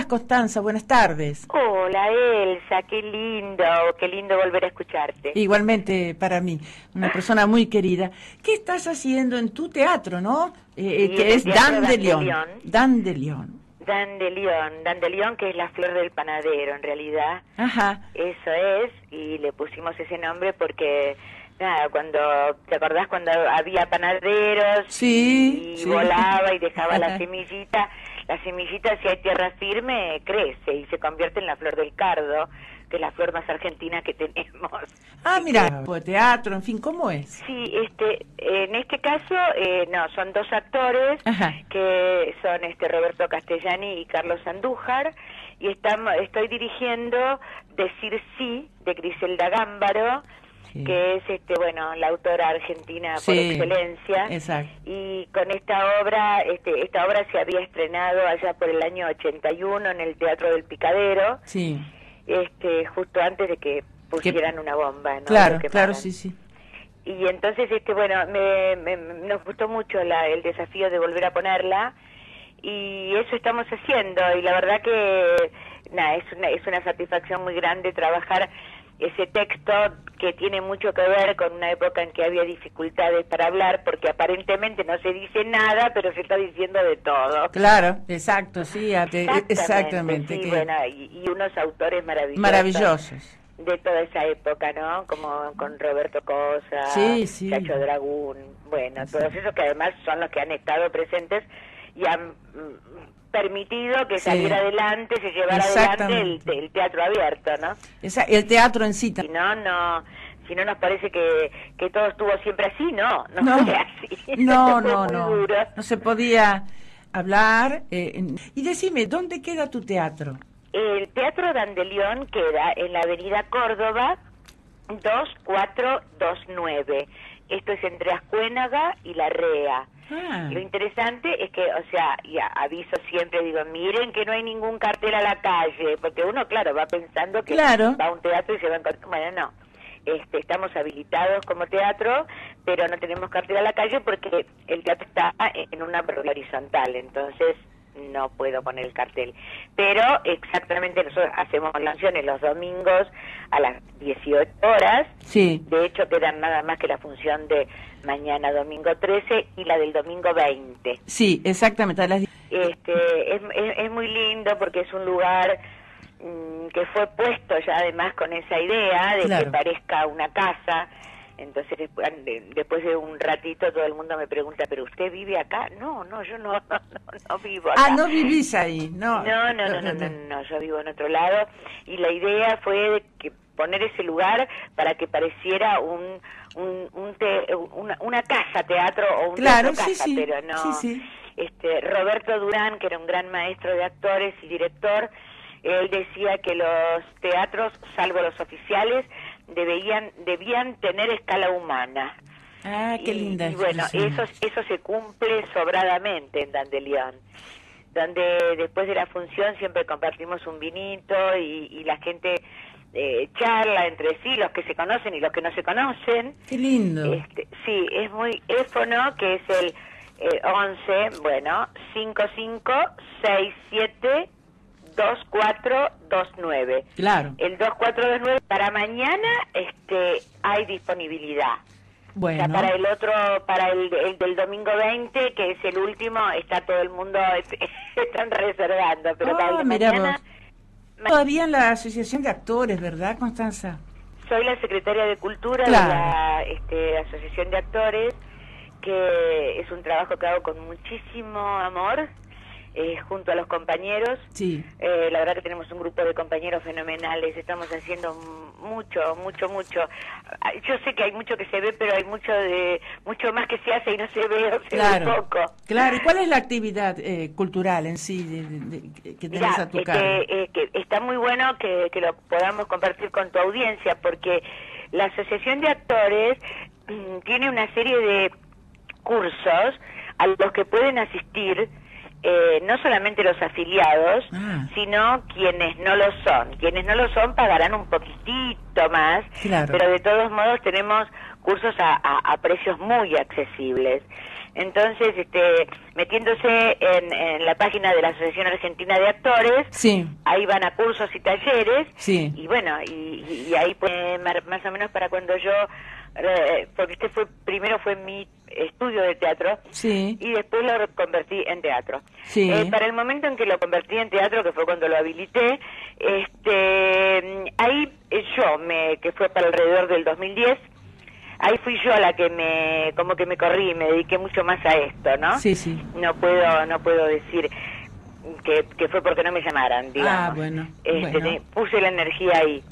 estás, Constanza? Buenas tardes. Hola, Elsa, qué lindo, qué lindo volver a escucharte. Igualmente para mí, una persona muy querida. ¿Qué estás haciendo en tu teatro, no? Eh, Sí, que es Dan de León. Dan de León. Dan de León, Dan de León, que es la flor del panadero, en realidad. Ajá. Eso es, y le pusimos ese nombre porque, nada, cuando, ¿te acordás cuando había panaderos? Sí, Y sí. volaba y dejaba la semillita. La semillita, si hay tierra firme, crece y se convierte en la flor del cardo, que es la flor más argentina que tenemos. Ah, mira, teatro, en fin, ¿cómo es? Sí, este, en este caso, eh, no, son dos actores Ajá. que son este Roberto Castellani y Carlos Andújar y estamos, estoy dirigiendo Decir Sí de Griselda Gámbaro, Sí. que es este, bueno, la autora argentina por excelencia. exacto. Y con esta obra, este, esta obra se había estrenado allá por el año 81 en el Teatro del Picadero, Sí. este, justo antes de que pusieran una bomba, ¿no? Claro, claro, sí, sí. Y entonces, este, bueno, me, me- nos gustó mucho la- el desafío de volver a ponerla y eso estamos haciendo y la verdad que, nada, es una, es una satisfacción muy grande trabajar ese texto que tiene mucho que ver con una época en que había dificultades para hablar porque aparentemente no se dice nada, pero se está diciendo de todo. Claro, exacto, sí, a- te- exactamente. sí, que- bueno, y, y unos autores maravillosos maravillosos. de toda esa época, ¿no? Como con Roberto Cosa, Sí, sí. Chacho Dragún, bueno, todos esos que además son los que han estado presentes y han mm, permitido que Sí. saliera adelante, se llevara adelante el, el teatro abierto, ¿no? Esa- el teatro en sí Si no, no, si no nos parece que, que todo estuvo siempre así, no, no, No, fue así. no, no, no. No se podía hablar. eh, y decime, ¿dónde queda tu teatro? El Teatro Dandelión queda en la Avenida Córdoba 2429. Esto es entre Ascuénaga y La Rea. Ah, Lo interesante es que, o sea, ya aviso siempre, digo, miren que no hay ningún cartel a la calle, porque uno, claro, va pensando que Claro. va a un teatro y se va a encontrar. Bueno, no. Este, estamos habilitados como teatro, pero no tenemos cartel a la calle porque el teatro está en una horizontal, entonces no puedo poner el cartel. Pero exactamente nosotros hacemos funciones los domingos a las 18 horas sí. de hecho, quedan nada más que la función de mañana domingo 13 y la del domingo 20. Sí, exactamente. a las- Este, es, es, es muy lindo porque es un lugar mm, que fue puesto ya además con esa idea de que parezca una casa. Entonces después de, un ratito todo el mundo me pregunta, ¿pero usted vive acá? No, no, yo no, no, no, no vivo acá. Ah, no vivís ahí, no. No, no, no, no, no, no, yo vivo en otro lado y la idea fue de que poner ese lugar para que pareciera un, un, un te- una, una casa teatro o un Claro, teatro sí, casa, sí, pero no. sí, sí. Este Roberto Durán, que era un gran maestro de actores y director, él decía que los teatros, salvo los oficiales, debían debían tener escala humana. Ah, qué Y- linda Y, bueno, eso, eso se cumple sobradamente en Dandelion, donde después de la función siempre compartimos un vinito y, y la gente eh, charla entre sí, los que se conocen y los que no se conocen. Qué lindo. Este, sí, es muy éfono, que es el eh, 11, bueno, 5567 2429. Claro. El 2429 para mañana este hay disponibilidad. Bueno. Ya para el otro, para el, el del domingo 20, que es el último, está todo el mundo, están reservando, pero para Ah, mirá mañana. Todavía en la Asociación de Actores, ¿verdad, Constanza? soy la secretaria de Cultura Claro. de la este, Asociación de Actores, que es un trabajo que hago con muchísimo amor, eh, junto a los compañeros. Sí. Eh, la verdad que tenemos un grupo de compañeros fenomenales, estamos haciendo mucho, mucho, mucho. Ah, Yo sé que hay mucho que se ve, pero hay mucho de mucho más que se hace y no se ve o se ve Claro. poco. Claro. ¿Y cuál es la actividad eh, cultural en sí de- de- de- que tenés Mirá, a tu eh, cargo? que, eh, está muy bueno que, que lo podamos compartir con tu audiencia, porque la Asociación de Actores mm, tiene una serie de cursos a los que pueden asistir eh, no solamente los afiliados, Ah. sino quienes no lo son. Quienes no lo son pagarán un poquitito más, Claro. pero de todos modos tenemos cursos a, a- a precios muy accesibles. Entonces, este, metiéndose en, en la página de la Asociación Argentina de Actores, Sí. ahí van a cursos y talleres, Sí. y bueno, y, y ahí pues, más o menos para cuando yo, porque este fue, primero fue mi estudio de teatro, Sí. y después lo convertí en teatro. Sí. Eh, para el momento en que lo convertí en teatro, que fue cuando lo habilité, este, ahí yo, me, que fue para alrededor del 2010, ahí fui yo la que me, como que me corrí, me dediqué mucho más a esto, ¿no? Sí, sí. No puedo, no puedo decir que, que fue porque no me llamaran, digamos. Ah, bueno, Este, bueno. puse la energía ahí.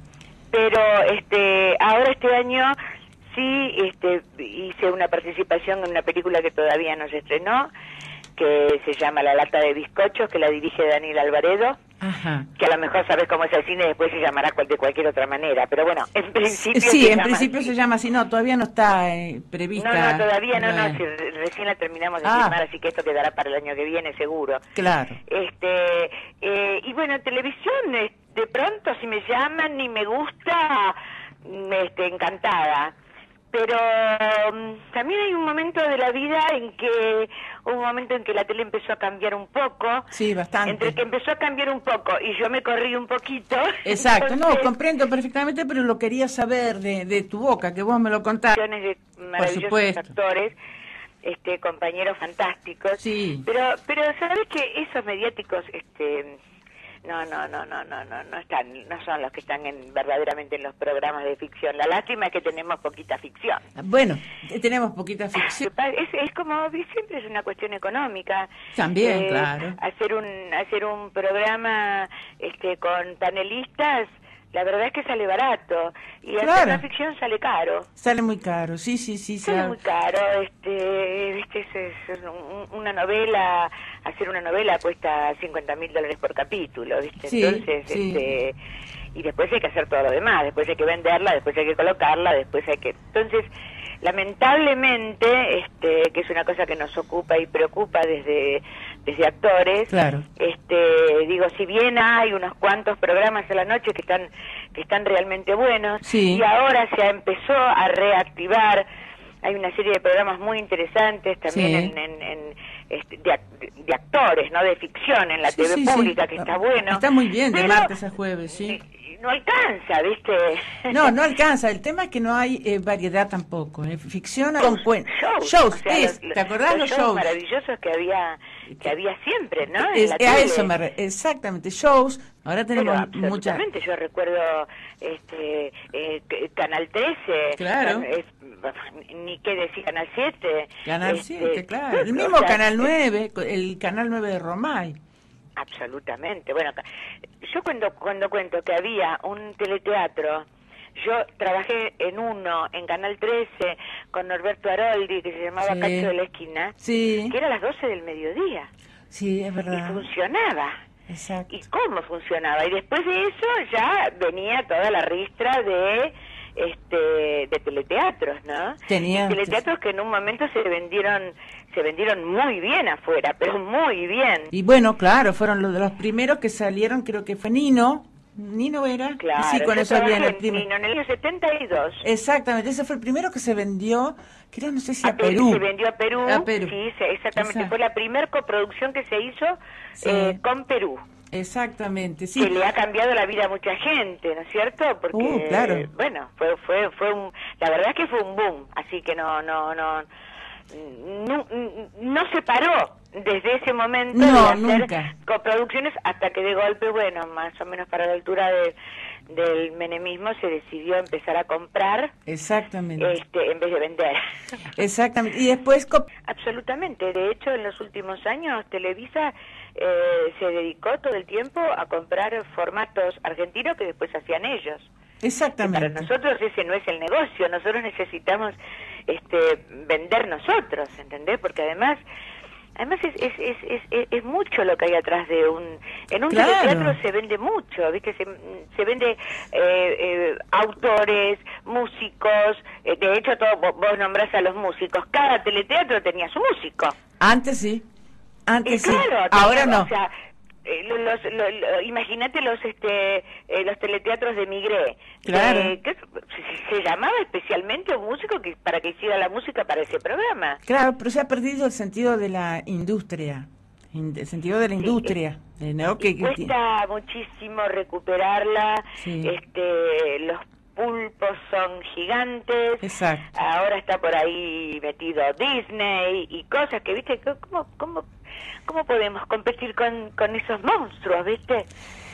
Pero este, ahora este año sí este, hice una participación en una película que todavía no se estrenó, que se llama La lata de bizcochos, que la dirige Daniel Alvaredo, Ajá. que a lo mejor sabes cómo es el cine, después se llamará cual- de cualquier otra manera, pero bueno, en principio Sí, se en llama principio así. se llama así. No, todavía no está eh, prevista. No, no, todavía no, no, si recién la terminamos de Ah. filmar, así que esto quedará para el año que viene seguro. Claro. Este, eh, y bueno, en televisión, de pronto si me llaman y me gusta, este, encantada. Pero mm, también hay un momento de la vida en que, un momento en que la tele empezó a cambiar un poco. Sí, bastante. Entre que empezó a cambiar un poco y yo me corrí un poquito. Exacto, no, comprendo perfectamente, pero lo quería saber de, de tu boca, que vos me lo contaste. de maravillosos actores, este, compañeros fantásticos. Sí. Pero, pero sabes que esos mediáticos, este, no, no, no, no, no, no, no están, no son los que están en, verdaderamente en los programas de ficción. La lástima es que tenemos poquita ficción. Bueno, tenemos poquita ficción. Es, es como siempre es una cuestión económica. También, Eh, claro. Hacer un hacer un programa este con panelistas, la verdad es que sale barato y hacer una ficción sale caro. Sale muy caro, sí, sí, sí. Sale sale- muy caro, este, viste, es, es un- una novela, hacer una novela cuesta 50 mil dólares por capítulo, viste, Sí, entonces, sí. este, y después hay que hacer todo lo demás, después hay que venderla, después hay que colocarla, después hay que, entonces, lamentablemente, este, que es una cosa que nos ocupa y preocupa desde, desde actores, Claro. este, digo, si bien hay unos cuantos programas a la noche que están, que están realmente buenos, Sí. y ahora se empezó a reactivar, hay una serie de programas muy interesantes también Sí. en, en- en, este, de, de actores, ¿no? De ficción en la Sí, TV sí, sí. pública, que está bueno. Está muy bien, de martes a jueves, sí. No alcanza, ¿viste? No, no alcanza. El tema es que no hay eh, variedad tampoco. ¿eh? Ficción con cuen- Shows, Shows, o sea, es, los- ¿te acordás los, shows? maravillosos que había que había siempre, ¿no? En Es- la a tele. eso me re- exactamente, shows. Ahora Pero tenemos muchas. absolutamente, yo recuerdo este eh, Canal 13, Claro. es- ni qué decir Canal 7. Canal este, 7, claro. El o mismo sea, Canal eh, 9, co- el Canal 9 de Romay. Absolutamente. Bueno, yo cuando cuando cuento que había un teleteatro, yo trabajé en uno en Canal 13 con Norberto Aroldi que se llamaba Sí. Cacho de la Esquina, Sí, que era a las 12 del mediodía sí, es y verdad. funcionaba. Exacto. ¿Y cómo funcionaba? Y después de eso ya venía toda la ristra de este de teleteatros, ¿no? Tenía- Y teleteatros que en un momento se vendieron se vendieron muy bien afuera, pero muy bien. Y bueno, claro, fueron los de los primeros que salieron, creo que fue Nino. Nino era. Claro, sí, con eso trabajé el primer. en, en el año 72. Exactamente, ese fue el primero que se vendió, era, no sé si a, A Perú, Perú. Se vendió a Perú. A Perú. Sí, exactamente. Exacto. Fue la primer coproducción que se hizo Sí. eh, con Perú. Exactamente, sí. que le ha cambiado la vida a mucha gente, ¿no es cierto? Porque Uh, claro. bueno, fue fue fue un la verdad es que fue un boom, así que no no no no, no se paró desde ese momento No, de hacer nunca. coproducciones hasta que de golpe, bueno, más o menos para la altura de- del menemismo se decidió empezar a comprar Exactamente. este en vez de vender. Exactamente. Y después, Absolutamente. De hecho, en los últimos años, Televisa eh, se dedicó todo el tiempo a comprar formatos argentinos que después hacían ellos. Y para exactamente. nosotros ese no es el negocio. Nosotros necesitamos este, vender nosotros, ¿entendés? Porque además... Además es, es, es, es, mucho lo que hay atrás de un... En un Claro. teleteatro se vende mucho, ¿viste? Se, se vende eh, eh, autores, músicos, eh, de hecho todo, vos, vos nombrás a los músicos, cada teleteatro tenía su músico. Antes sí. Antes sí. claro, Ahora tenía- no. O sea, eh, lo- los, lo- lo- imagínate los este eh, los teleteatros de Migré Claro. Eh, que se, llamaba especialmente un músico que para que hiciera la música para ese programa Claro, pero se ha perdido el sentido de la industria, in- el sentido de la industria, eh, ¿no? Y Que, que- cuesta muchísimo recuperarla Sí. este los pulpos son gigantes Exacto. ahora está por ahí metido Disney y cosas que viste cómo cómo cómo podemos competir con con esos monstruos viste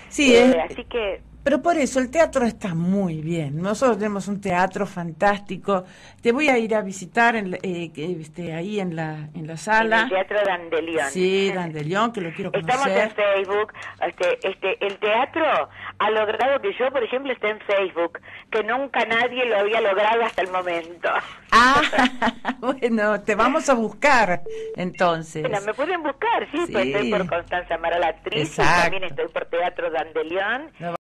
Sí, Eh, es- así que Pero por eso el teatro está muy bien. Nosotros tenemos un teatro fantástico. Te voy a ir a visitar en, eh, este, ahí en la, en la en sala. el Teatro Dandelion. Sí, Dandelion, que lo quiero Estamos en conocer. Facebook. Este, este, el teatro ha logrado que yo, por ejemplo, esté en Facebook, que nunca nadie lo había logrado hasta el momento. Ah, bueno, te vamos a buscar entonces. Bueno, me pueden buscar, sí, pues Sí. estoy por Constanza Amaral, actriz, y también estoy por Teatro Dandelion. No